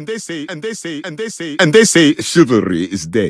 and they say and they say and they say and they say chivalry is dead.